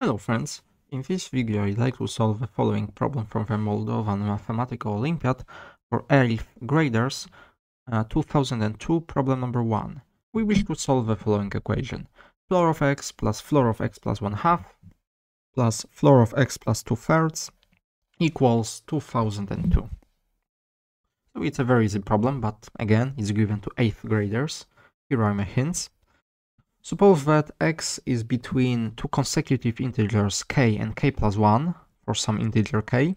Hello friends, in this video I'd like to solve the following problem from the Moldovan Mathematical Olympiad for 8th graders, uh, 2002, problem number 1. We wish to solve the following equation. Floor of x plus floor of x plus 1 half plus floor of x plus 2 thirds equals 2002. So it's a very easy problem, but again, it's given to 8th graders. Here are my hints. Suppose that x is between two consecutive integers k and k plus 1 for some integer k.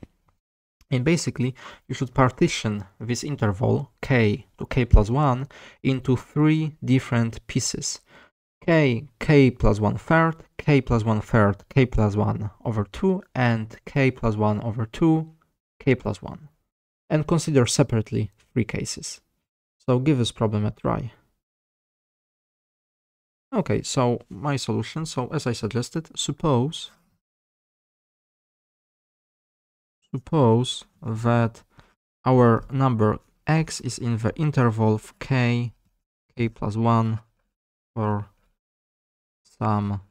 And basically, you should partition this interval k to k plus 1 into three different pieces. k, k plus 1 third, k plus 1 third, k plus 1 over 2, and k plus 1 over 2, k plus 1. And consider separately three cases. So give this problem a try. Okay, so my solution, so as I suggested, suppose suppose that our number x is in the interval of k, k plus 1 for some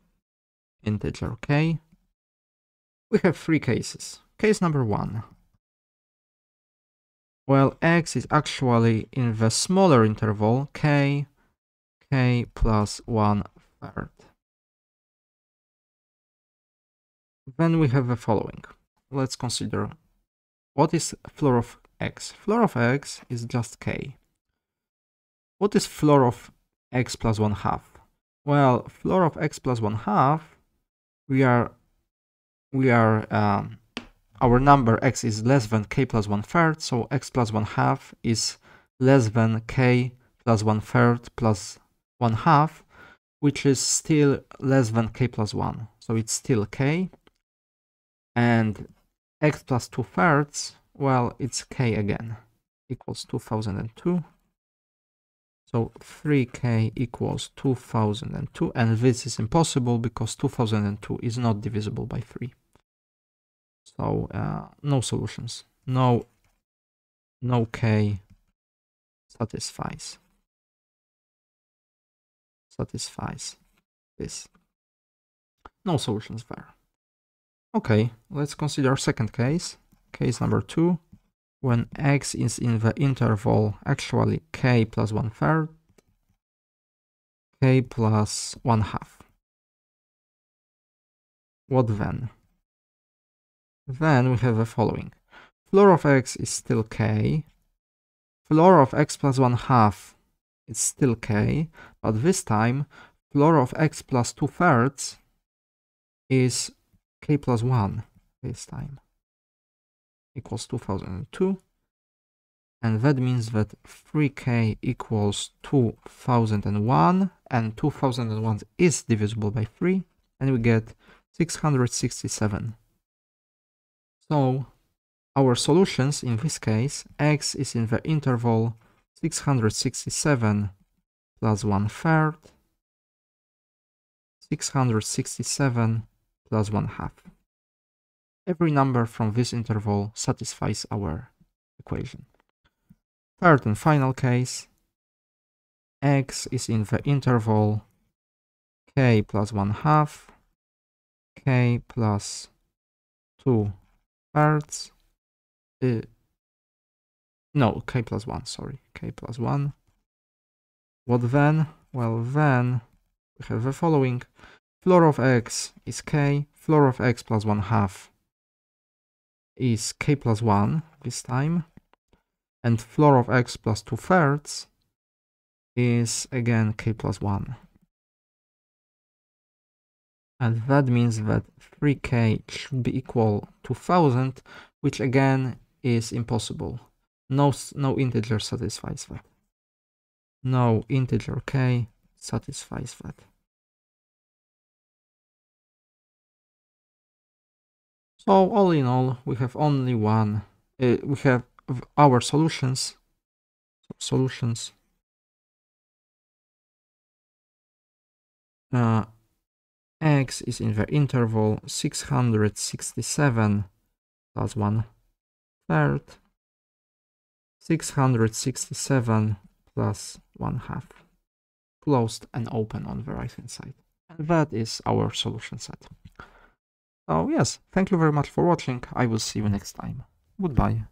integer k. We have three cases. Case number one. Well, x is actually in the smaller interval k k plus 1 third. Then we have the following. Let's consider what is floor of x. Floor of x is just k. What is floor of x plus 1 half? Well, floor of x plus 1 half, we are, we are, um, our number x is less than k plus 1 third, so x plus 1 half is less than k plus 1 third plus 1 half, which is still less than k plus 1. So it's still k. And x plus 2 thirds, well, it's k again, equals 2002. So 3k equals 2002, and this is impossible because 2002 is not divisible by 3. So uh, no solutions, no, no k satisfies satisfies this. No solutions there. Okay, let's consider second case. Case number two, when x is in the interval actually k plus one third, k plus one half. What then? Then we have the following. Floor of x is still k. Floor of x plus one half it's still k, but this time floor of x plus 2 thirds is k plus 1 this time equals 2002 and that means that 3k equals 2001 and 2001 is divisible by 3 and we get 667 so our solutions in this case x is in the interval 667 plus 1 third, 667 plus 1 half. Every number from this interval satisfies our equation. Third and final case, x is in the interval k plus 1 half, k plus 2 thirds, no, k plus 1, sorry. k plus 1. What then? Well, then we have the following. Floor of x is k. Floor of x plus 1 half is k plus 1 this time. And floor of x plus 2 thirds is again k plus 1. And that means that 3k should be equal to 1000, which again is impossible no, no integer satisfies that. No integer k satisfies that. So all in all, we have only one. Uh, we have our solutions. Solutions. Uh, x is in the interval 667 plus 1 third 667 plus 1 half closed and open on the right hand side. And that is our solution set. So yes, thank you very much for watching. I will see you next time. Goodbye.